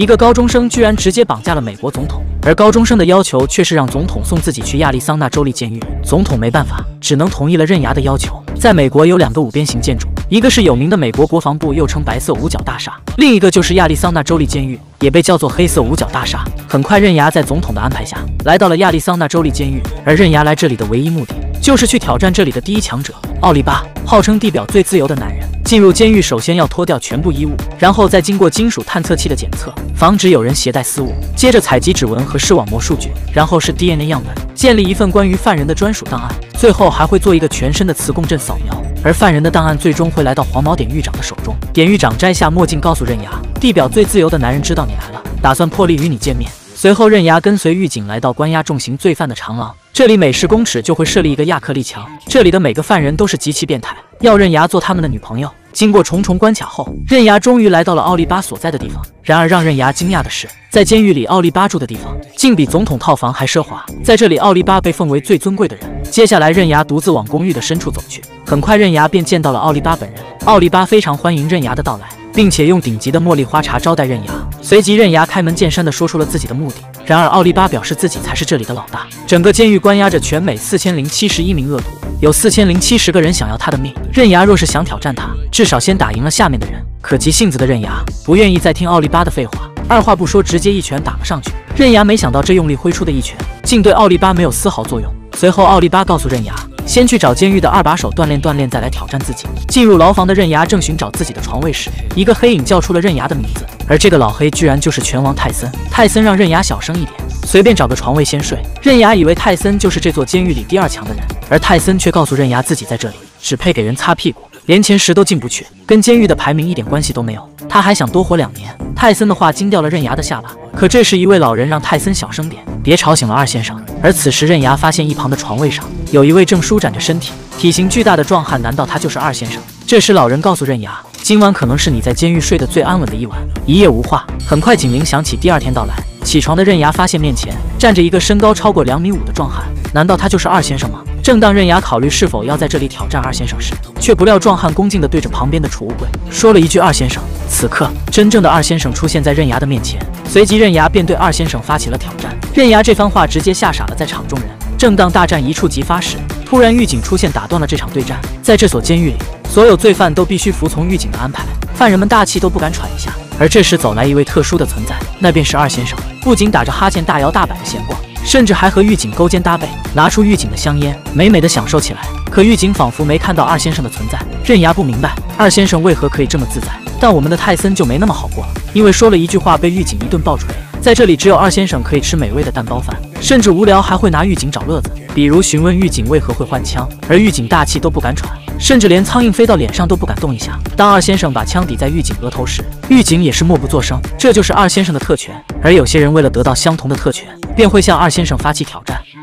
一个高中生居然直接绑架了美国总统，而高中生的要求却是让总统送自己去亚利桑那州立监狱。总统没办法，只能同意了刃牙的要求。在美国有两个五边形建筑，一个是有名的美国国防部，又称白色五角大厦；另一个就是亚利桑那州立监狱，也被叫做黑色五角大厦。很快，刃牙在总统的安排下来到了亚利桑那州立监狱，而刃牙来这里的唯一目的就是去挑战这里的第一强者奥利巴，号称地表最自由的男人。进入监狱，首先要脱掉全部衣物，然后再经过金属探测器的检测，防止有人携带私物。接着采集指纹和视网膜数据，然后是 DNA 样本，建立一份关于犯人的专属档案。最后还会做一个全身的磁共振扫描，而犯人的档案最终会来到黄毛典狱长的手中。典狱长摘下墨镜，告诉刃牙：“地表最自由的男人知道你来了，打算破例与你见面。”随后，刃牙跟随狱警来到关押重刑罪犯的长廊，这里每十公尺就会设立一个亚克力墙。这里的每个犯人都是极其变态，要刃牙做他们的女朋友。经过重重关卡后，刃牙终于来到了奥利巴所在的地方。然而，让刃牙惊讶的是，在监狱里，奥利巴住的地方竟比总统套房还奢华。在这里，奥利巴被奉为最尊贵的人。接下来，刃牙独自往公寓的深处走去。很快，刃牙便见到了奥利巴本人。奥利巴非常欢迎刃牙的到来。并且用顶级的茉莉花茶招待刃牙，随即刃牙开门见山地说出了自己的目的。然而奥利巴表示自己才是这里的老大。整个监狱关押着全美四千零七十一名恶徒，有四千零七十个人想要他的命。刃牙若是想挑战他，至少先打赢了下面的人。可急性子的刃牙不愿意再听奥利巴的废话，二话不说直接一拳打了上去。刃牙没想到这用力挥出的一拳竟对奥利巴没有丝毫作用。随后奥利巴告诉刃牙。先去找监狱的二把手锻炼锻炼，再来挑战自己。进入牢房的刃牙正寻找自己的床位时，一个黑影叫出了刃牙的名字，而这个老黑居然就是拳王泰森。泰森让刃牙小声一点，随便找个床位先睡。刃牙以为泰森就是这座监狱里第二强的人，而泰森却告诉刃牙自己在这里只配给人擦屁股，连前十都进不去，跟监狱的排名一点关系都没有。他还想多活两年。泰森的话惊掉了刃牙的下巴，可这时一位老人让泰森小声点，别吵醒了二先生。而此时刃牙发现一旁的床位上有一位正舒展着身体、体型巨大的壮汉，难道他就是二先生？这时老人告诉刃牙，今晚可能是你在监狱睡得最安稳的一晚。一夜无话，很快警铃响起，第二天到来。起床的刃牙发现面前站着一个身高超过两米五的壮汉，难道他就是二先生吗？正当刃牙考虑是否要在这里挑战二先生时，却不料壮汉恭敬地对着旁边的储物柜说了一句：“二先生。”此刻，真正的二先生出现在刃牙的面前，随即刃牙便对二先生发起了挑战。刃牙这番话直接吓傻了在场众人。正当大战一触即发时，突然狱警出现，打断了这场对战。在这所监狱里，所有罪犯都必须服从狱警的安排，犯人们大气都不敢喘一下。而这时走来一位特殊的存在，那便是二先生，不仅打着哈欠大摇大摆的闲逛。甚至还和狱警勾肩搭背，拿出狱警的香烟，美美的享受起来。可狱警仿佛没看到二先生的存在。刃牙不明白二先生为何可以这么自在，但我们的泰森就没那么好过了，因为说了一句话被狱警一顿暴锤。在这里，只有二先生可以吃美味的蛋包饭，甚至无聊还会拿狱警找乐子，比如询问狱警为何会换枪，而狱警大气都不敢喘，甚至连苍蝇飞到脸上都不敢动一下。当二先生把枪抵在狱警额头时，狱警也是默不作声。这就是二先生的特权。而有些人为了得到相同的特权。便会向二先生发起挑战。